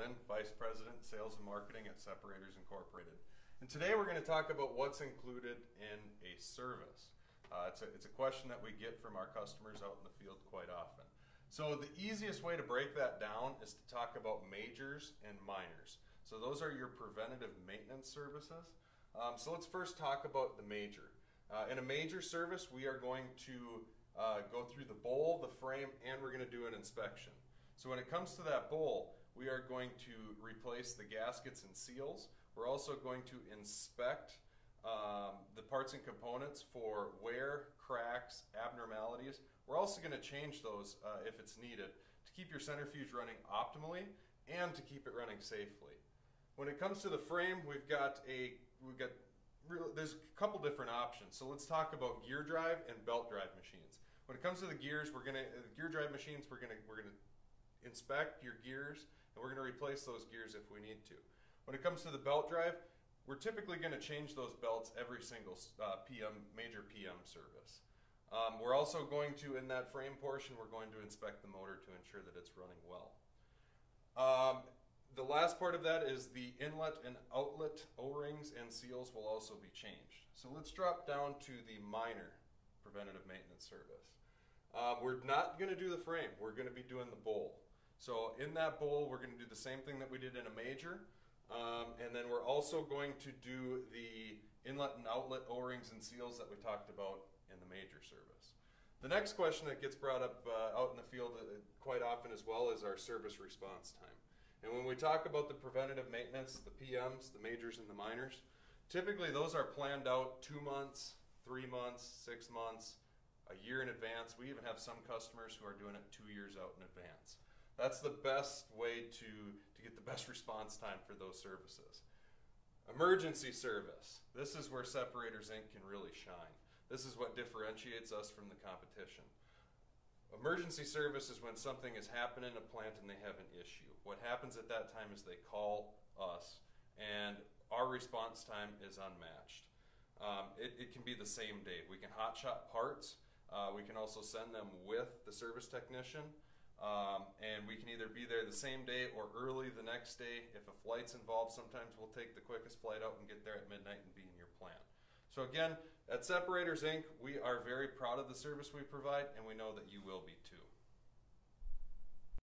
Lynn, Vice President, Sales and Marketing at Separators Incorporated. And today we're going to talk about what's included in a service. Uh, it's, a, it's a question that we get from our customers out in the field quite often. So the easiest way to break that down is to talk about majors and minors. So those are your preventative maintenance services. Um, so let's first talk about the major. Uh, in a major service, we are going to uh, go through the bowl, the frame, and we're going to do an inspection. So when it comes to that bowl, we are going to replace the gaskets and seals. We're also going to inspect um, the parts and components for wear, cracks, abnormalities. We're also going to change those uh, if it's needed to keep your centrifuge running optimally and to keep it running safely. When it comes to the frame, we've got a we've got there's a couple different options. So let's talk about gear drive and belt drive machines. When it comes to the gears, we're gonna gear drive machines. We're gonna we're gonna inspect your gears and we're gonna replace those gears if we need to. When it comes to the belt drive, we're typically going to change those belts every single uh, PM major PM service. Um, we're also going to, in that frame portion, we're going to inspect the motor to ensure that it's running well. Um, the last part of that is the inlet and outlet O-rings and seals will also be changed. So let's drop down to the minor preventative maintenance service. Uh, we're not going to do the frame. We're going to be doing the bowl. So in that bowl, we're going to do the same thing that we did in a major. Um, and then we're also going to do the inlet and outlet O-rings and seals that we talked about in the major service. The next question that gets brought up uh, out in the field uh, quite often as well is our service response time. And when we talk about the preventative maintenance, the PMs, the majors and the minors, typically those are planned out two months, three months, six months, a year in advance. We even have some customers who are doing it two years out in advance. That's the best way to, to get the best response time for those services. Emergency service. This is where Separators Inc. can really shine. This is what differentiates us from the competition. Emergency service is when something has happened in a plant and they have an issue. What happens at that time is they call us, and our response time is unmatched. Um, it, it, can be the same day. We can hotshot parts. Uh, we can also send them with the service technician. Um, and we can either be there the same day or early the next day. If a flight's involved, sometimes we'll take the quickest flight out and get there at midnight and be in your plant. So again, at Separators Inc., we are very proud of the service we provide, and we know that you will be too.